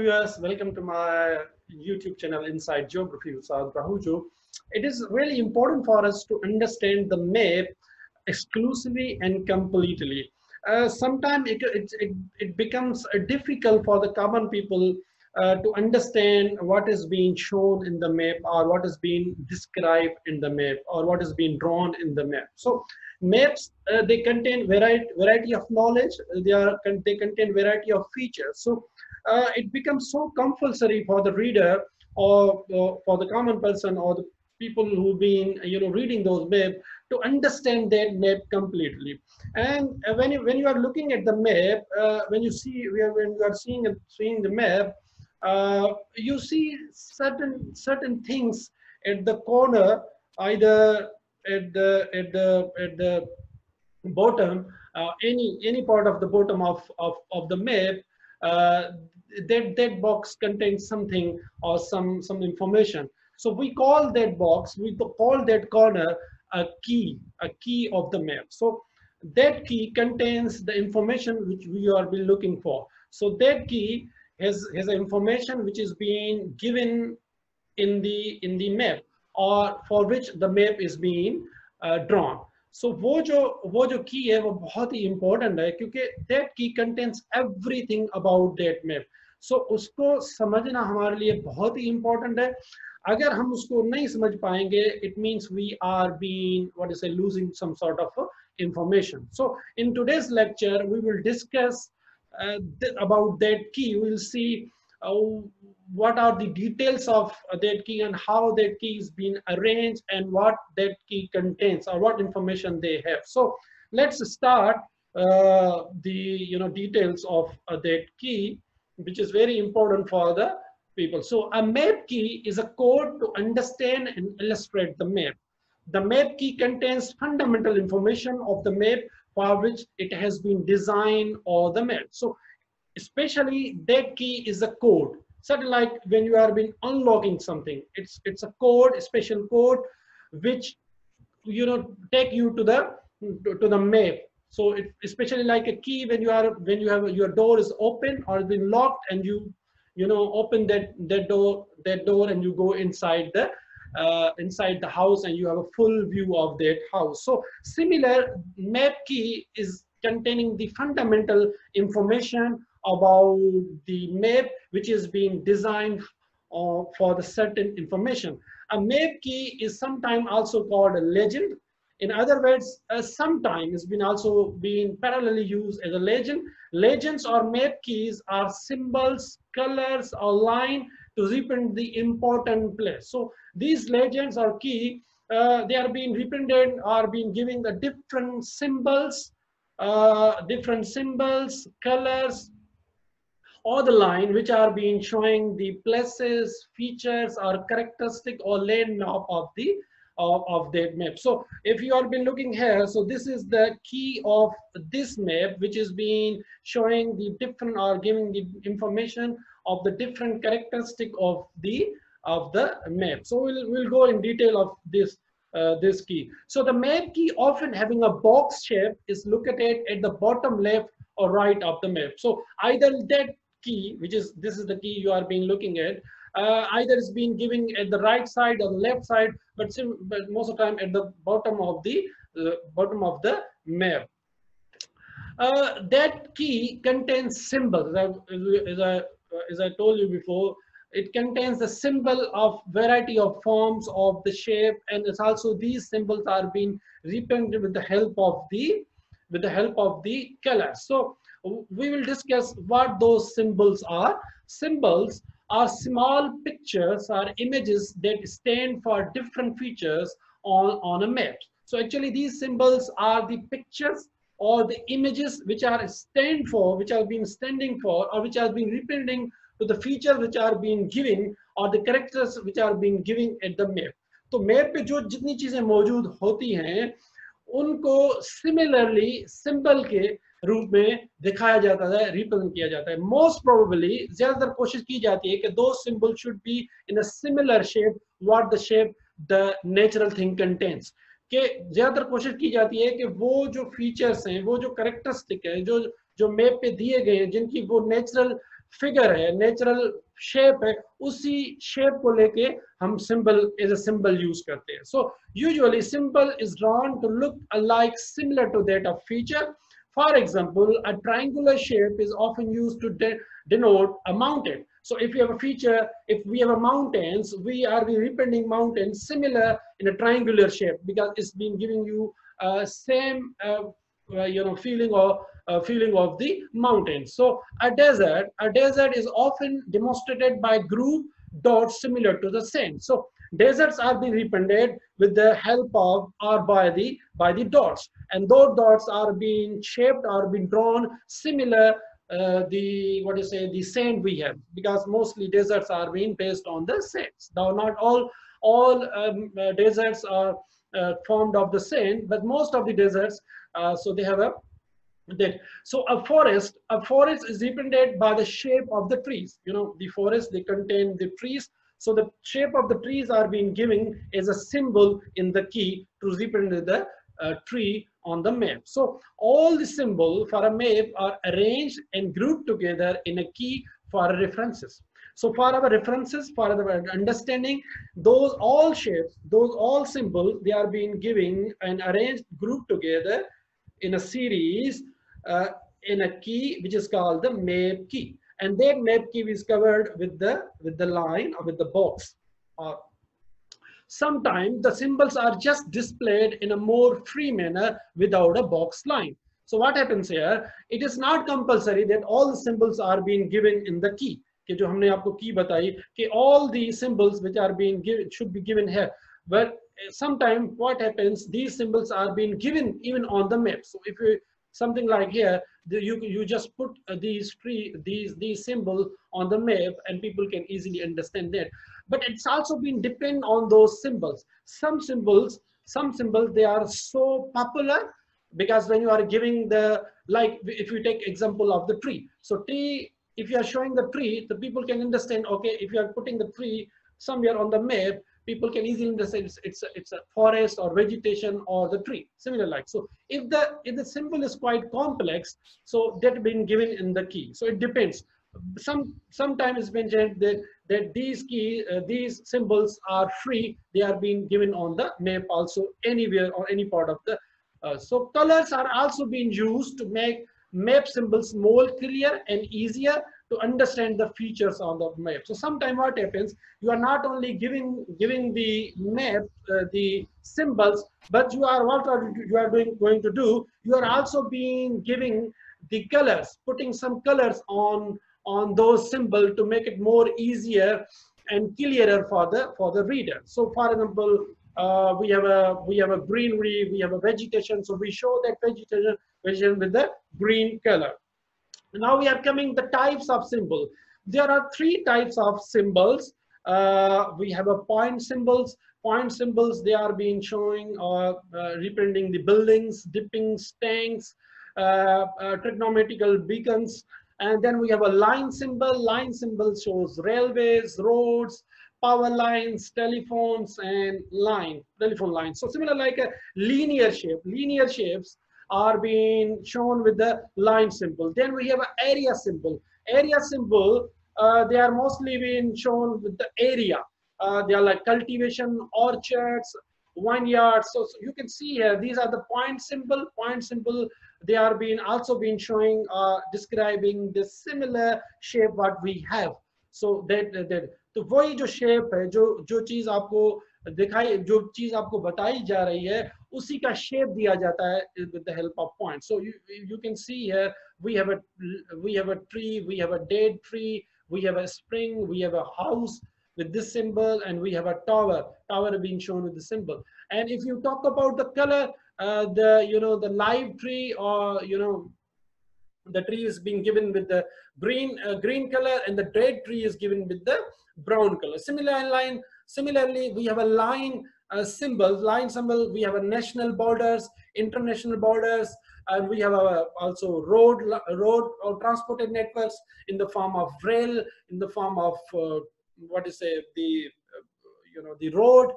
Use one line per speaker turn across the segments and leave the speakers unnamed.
viewers, welcome to my YouTube channel Insight Geography with Saad. It is really important for us to understand the map exclusively and completely. Uh, Sometimes it, it, it, it, becomes uh, difficult for the common people uh, to understand what is being shown in the map or what is being described in the map or what is being drawn in the map. So maps, uh, they contain variety, variety of knowledge, they, are, they contain variety of features. So uh, it becomes so compulsory for the reader or, or for the common person or the people who've been you know reading those maps to understand that map completely. And uh, when you when you are looking at the map uh, when you see when you are seeing seeing the map uh, you see certain certain things at the corner either at the at the at the bottom uh, any any part of the bottom of of, of the map uh, that that box contains something or some some information so we call that box we call that corner a key a key of the map so that key contains the information which we are be looking for so that key has has information which is being given in the in the map or for which the map is being uh, drawn so so, वो जो वो जो की है वो बहुत ही important है क्योंकि दैट की contents everything about that map सो उसको समझना हमारे लिए बहुत ही इंपॉर्टेंट है अगर हम उसको नहीं समझ पाएंगे it means we are being what is losing some sort of information so in today's lecture we will discuss uh, th about that key we will see uh, what are the details of that key and how that key is being arranged and what that key contains or what information they have. So let's start uh, the you know details of uh, that key, which is very important for the people. So a map key is a code to understand and illustrate the map. The map key contains fundamental information of the map for which it has been designed or the map. So especially that key is a code Certain like when you are been unlocking something it's it's a code a special code which you know take you to the to, to the map so it, especially like a key when you are when you have your door is open or been locked and you you know open that that door that door and you go inside the uh, inside the house and you have a full view of that house so similar map key is containing the fundamental information about the map which is being designed uh, for the certain information. A map key is sometimes also called a legend. In other words, uh, sometimes it's been also being parallelly used as a legend. Legends or map keys are symbols, colors, or line to represent the important place. So these legends or key, uh, they are being represented or being given the different symbols, uh, different symbols, colors, or the line which are being showing the places, features or characteristic or landmark of the of, of that map. So if you have been looking here, so this is the key of this map, which is being showing the different or giving the information of the different characteristic of the of the map. So we'll, we'll go in detail of this uh, this key. So the map key often having a box shape is located at it at the bottom left or right of the map. So either that key, which is this is the key you are being looking at, uh, either it's been given at the right side or the left side, but, but most of the time at the bottom of the uh, bottom of the map. Uh, that key contains symbols, as I, as I, as I told you before, it contains the symbol of variety of forms of the shape and it's also these symbols are being represented with the help of the with the help of the colors. So we will discuss what those symbols are. Symbols are small pictures or images that stand for different features on, on a map. So actually these symbols are the pictures or the images which are stand for, which are being standing for or which are being representing to the features which are being given or the characters which are being given at the map. तो map पे जो जितनी चीजें मौजूद होती हैं उनको similarly symbol के रूप में दिखाया जाता है रिप्रेजेंट किया जाता है। मोस्ट प्रोबेबली ज़्यादातर कोशिश की जाती है कि दो symbol should be in a similar shape what the shape the natural thing contains कि ज़्यादातर कोशिश की जाती है कि वो जो फीचर्स हैं, वो जो करेक्टरिस्टिक है, जो जो मैप पे दिए गए हैं, जिनकी वो नेचुरल फिगर है नेचुरल शेप है, उसी शेप को लेके हम symbol as a symbol use करते हैं। So usually symbol is drawn to look like similar to that of feature For example, a triangular shape is often used to de denote a mountain. So if you have a feature, if we have a mountains, we are representing mountains similar in a triangular shape because it's been giving you uh, same uh, uh, you know feeling or uh, feeling of the mountains. So a desert, a desert is often demonstrated by group dots similar to the sand. So deserts are being represented with the help of or by the by the dots. And those dots are being shaped or being drawn similar uh, the what do you say the sand we have. Because mostly deserts are being based on the sands. Now not all all um, uh, deserts are uh, formed of the sand but most of the deserts uh, so they have a that. So a forest a forest is represented by the shape of the trees. You know the forest they contain the trees so the shape of the trees are being given as a symbol in the key to represent the uh, tree on the map. So all the symbols for a map are arranged and grouped together in a key for references. So for our references, for our understanding, those all shapes, those all symbols, they are being given and arranged, grouped together in a series uh, in a key which is called the map key and that map key is covered with the with the line or with the box or sometimes the symbols are just displayed in a more free manner without a box line so what happens here it is not compulsory that all the symbols are being given in the key कि जो हमने आपको की बताई कि all the symbols which are being given should be given here but sometimes what happens these symbols are being given even on the map so if you something like here the, you you just put uh, these three these these symbols on the map and people can easily understand that. But it's also been depend on those symbols. Some symbols some symbols they are so popular because when you are giving the like if you take example of the tree. So tree if you are showing the tree the people can understand okay if you are putting the tree somewhere on the map people can easily understand it's, it's, a, it's a forest or vegetation or the tree, similar like. So if the, if the symbol is quite complex, so that been given in the key. So it depends. Some sometimes it's mentioned that that these key uh, these symbols are free. They are being given on the map also anywhere or any part of the. Uh, so colors are also being used to make map symbols more clear and easier to understand the features on the map. So sometimes what happens, you are not only giving giving the map uh, the symbols, but you are what are you are doing going to do? You are also being giving the colors, putting some colors on on those symbols to make it more easier and clearer for the for the reader. So for example, uh, we have a we have a greenery, we have a vegetation, so we show that vegetation vegetation with the green color. Now we are coming the types of symbol. There are three types of symbols. Uh, we have a point symbols. Point symbols, they are being showing or uh, representing the buildings, dipping tanks, uh, uh, trigonometrical beacons. And then we have a line symbol. Line symbol shows railways, roads, power lines, telephones, and line, telephone lines. So similar like a linear shape. Linear shapes are being shown with the line symbol. Then we have an area symbol. Area symbol, uh, they are mostly being shown with the area. Uh, they are like cultivation, orchards, vineyards. So, so, you can see here, these are the point symbol. Point symbol, they are being also being showing, uh, describing the similar shape what we have. So that, that तो वही जो shape है जो जो चीज आपको दिखाई जो चीज आपको बताई जा रही है उसी का शेप दिया जाता है with the help of points so you you can see here we have a we have a tree we have a dead tree we have a spring we have a house with this symbol and we have a tower tower being shown with the symbol and if you talk about the color uh, the you know the live tree or you know the tree is being given with the green uh, green color and the dead tree is given with the brown color similar line similarly we have a line uh, symbols, line symbol, we have a national borders, international borders, and we have also road, road or transported networks in the form of rail, in the form of uh, what is the uh, you know the road,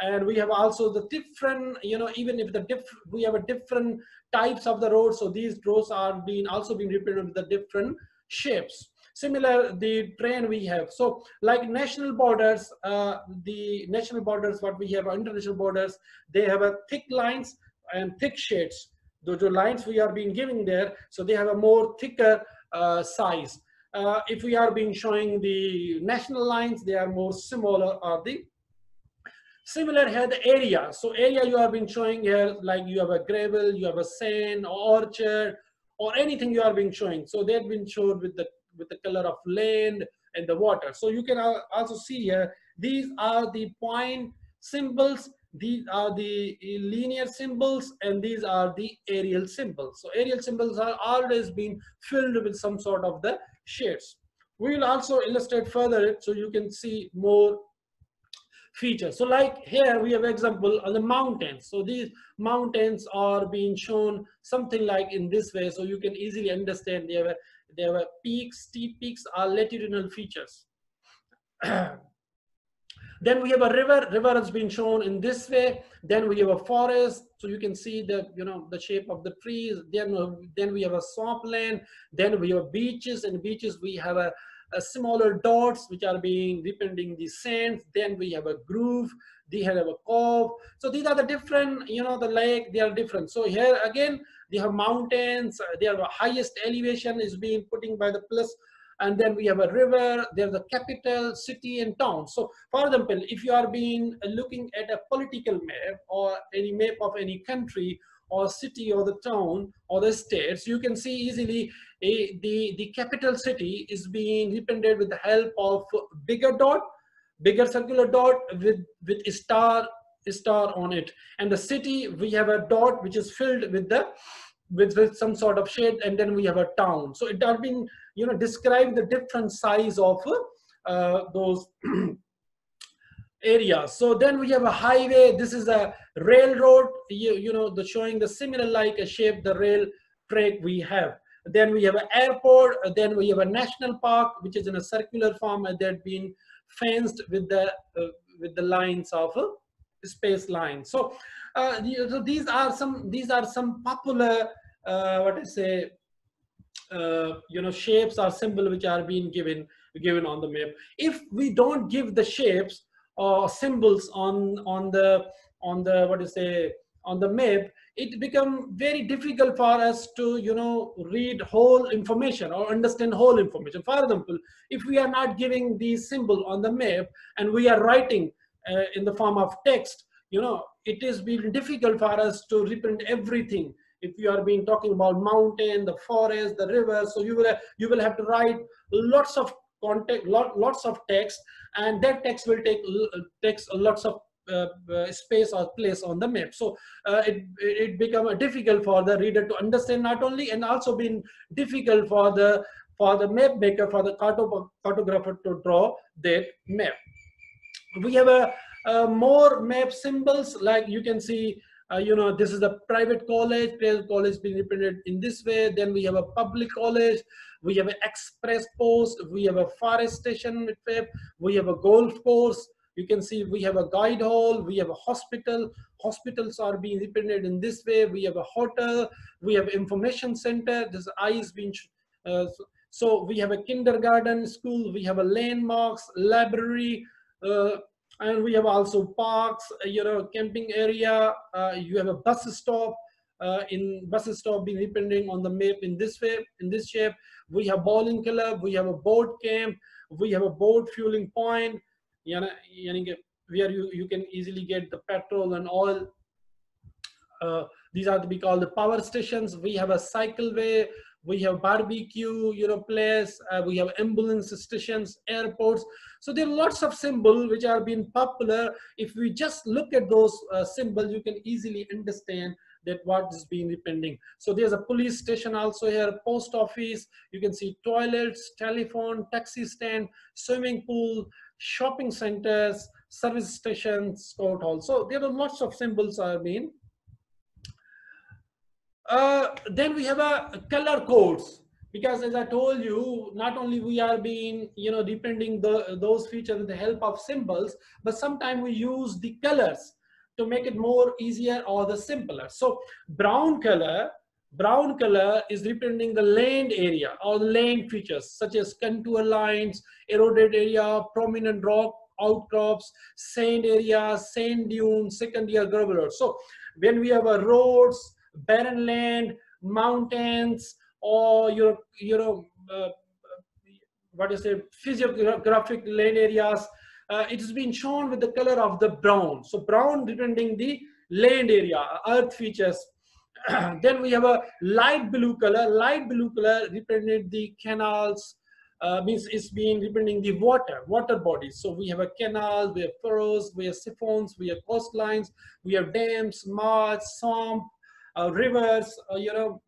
and we have also the different you know even if the diff we have a different types of the roads, so these roads are being also being represented with the different shapes. Similar, the train we have. So like national borders, uh, the national borders, what we have, international borders, they have a thick lines and thick shades. Those are lines we are being given there, so they have a more thicker uh, size. Uh, if we are being showing the national lines, they are more similar or the similar the area. So area you have been showing here, like you have a gravel, you have a sand, orchard, or anything you are being showing. So they've been showed with the with the color of land and the water. So you can also see here, these are the point symbols, these are the linear symbols, and these are the aerial symbols. So aerial symbols are always being filled with some sort of the shades. We will also illustrate further so you can see more features. So like here we have example on the mountains. So these mountains are being shown something like in this way. So you can easily understand they have, a, they were peaks, steep peaks are latitudinal features. then we have a river, river has been shown in this way. Then we have a forest. So you can see the, you know, the shape of the trees. Then, then we have a swampland. Then we have beaches and beaches we have a uh, smaller dots which are being depending the sands then we have a groove they have a cove so these are the different you know the lake they are different so here again they have mountains uh, their highest elevation is being putting by the plus and then we have a river there's a capital city and town. So for example if you are being looking at a political map or any map of any country or city or the town or the states, you can see easily a, the, the capital city is being represented with the help of bigger dot, bigger circular dot with, with star, star on it. And the city, we have a dot which is filled with the with, with some sort of shade and then we have a town. So it has been, you know, describe the different size of uh, those areas So then we have a highway. This is a railroad, you, you know, the showing the similar like a shape, the rail track we have. Then we have an airport. Then we have a national park, which is in a circular form they've been fenced with the uh, with the lines of a space line. So, uh, so these are some these are some popular uh, what I say uh, you know shapes or symbol which are being given given on the map. If we don't give the shapes, or symbols on on the on the what you say on the map it become very difficult for us to you know read whole information or understand whole information for example if we are not giving these symbol on the map and we are writing uh, in the form of text you know it is being difficult for us to reprint everything if you are being talking about mountain the forest the river so you will you will have to write lots of context lot, lots of text and that text will take takes lots of uh, uh, space or place on the map. So uh, it it become difficult for the reader to understand not only and also been difficult for the for the map maker for the cartographer to draw that map. We have a, a more map symbols like you can see uh, you know, this is a private college, private college being represented in this way. Then we have a public college, we have an express post, we have a forest station, we have a golf course. You can see we have a guide hall, we have a hospital. Hospitals are being represented in this way. We have a hotel, we have information center. This eye is being, uh, so we have a kindergarten school, we have a landmarks, library, and we have also parks uh, you know camping area. Uh, you have a bus stop uh, in bus stop being depending on the map in this way in this shape. We have bowling club we have a boat camp we have a boat fueling point. You know, where you, you can easily get the petrol and oil. Uh, these are to be called the power stations. We have a cycleway we have barbecue you know place uh, we have ambulance stations airports. So there are lots of symbols which are being popular. If we just look at those uh, symbols you can easily understand that what is being depending. So there's a police station also here post office. You can see toilets telephone taxi stand swimming pool shopping centers service stations court also there are lots of symbols are being uh, then we have a color codes because as I told you, not only we are being, you know, depending the, those features with the help of symbols, but sometimes we use the colors to make it more easier or the simpler. So brown color, Brown color is representing the land area or land features such as contour lines, eroded area, prominent rock outcrops, sand areas, sand dunes, secondary gravel. So when we have a roads, barren land, mountains, or your, you know, uh, what is it, physiographic land areas, uh, it has been shown with the color of the brown. So brown representing the land area, earth features, then we have a light blue color. Light blue color represented the canals, uh, means it's being representing the water, water bodies. So we have a canal, we have furrows, we have siphons, we have coastlines, we have dams, marshes, swamp, rivers, uh, you know,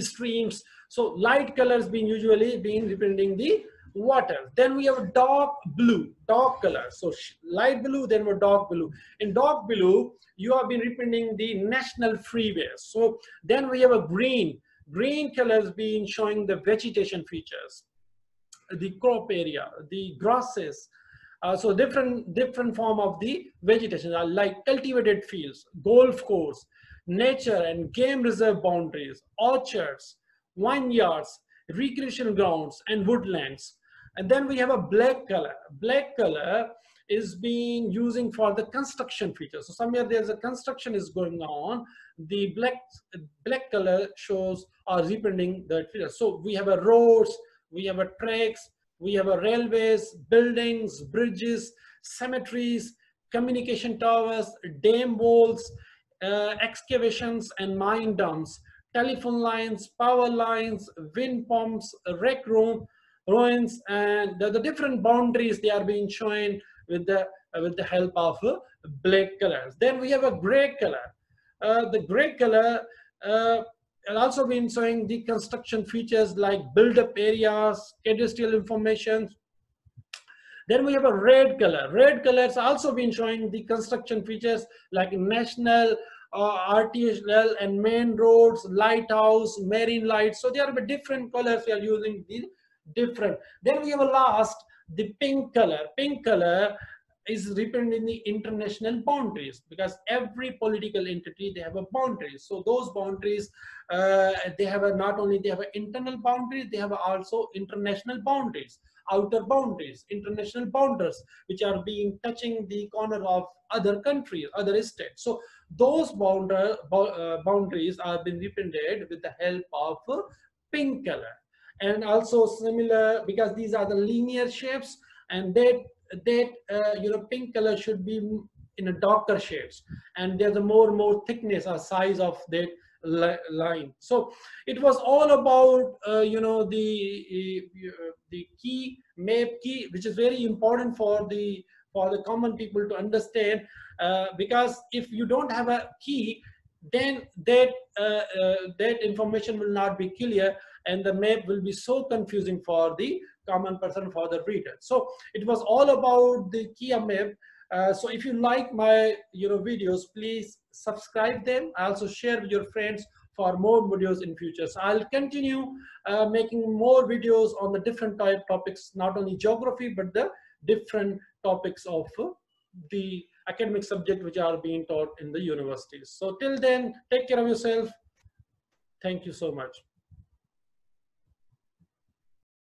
streams. So light colors being usually being representing the water. Then we have dark blue, dark color. So light blue, then we dark blue. In dark blue, you have been representing the national freeways. So then we have a green, green colors being showing the vegetation features, the crop area, the grasses. Uh, so different different form of the vegetation are like cultivated fields, golf course, nature and game reserve boundaries, orchards, vineyards, recreation grounds, and woodlands. And then we have a black color. Black color is being using for the construction feature. So somewhere there's a construction is going on. The black black color shows are representing the feature. So we have a roads, we have a tracks, we have a railways, buildings, bridges, cemeteries, communication towers, dam walls, uh, excavations and mine dumps, telephone lines, power lines, wind pumps, rec room, ruins and the, the, different boundaries they are being shown with the uh, with the help of uh, black colors. Then we have a gray color. Uh, the gray color uh, also been showing the construction features like build-up areas cadastral information. Then we have a red color. Red colors also been showing the construction features like national uh, RTHL and main roads, lighthouse, marine lights. So there are different colors we are using the different. Then we have a last, the pink color. Pink color is representing the international boundaries because every political entity they have a boundary so those boundaries uh, they have a not only they have an internal boundaries they have also international boundaries outer boundaries international boundaries which are being touching the corner of other countries other states. So those boundar, uh, boundaries are being represented with the help of pink color. And also similar because these are the linear shapes and that that uh, you know pink color should be in a darker shades and there's a more and more thickness or size of that line. So it was all about uh, you know the uh, the key map key which is very important for the for the common people to understand uh, because if you don't have a key then that uh, uh, that information will not be clear and the map will be so confusing for the common person for the reader. So it was all about the kia map uh, so if you like my you know videos please subscribe them. Also share with your friends for more videos in future. So i'll continue uh, making more videos on the different type topics not only geography but the different topics of the academic subject which are being taught in the universities. So till then take care of yourself. Thank you so much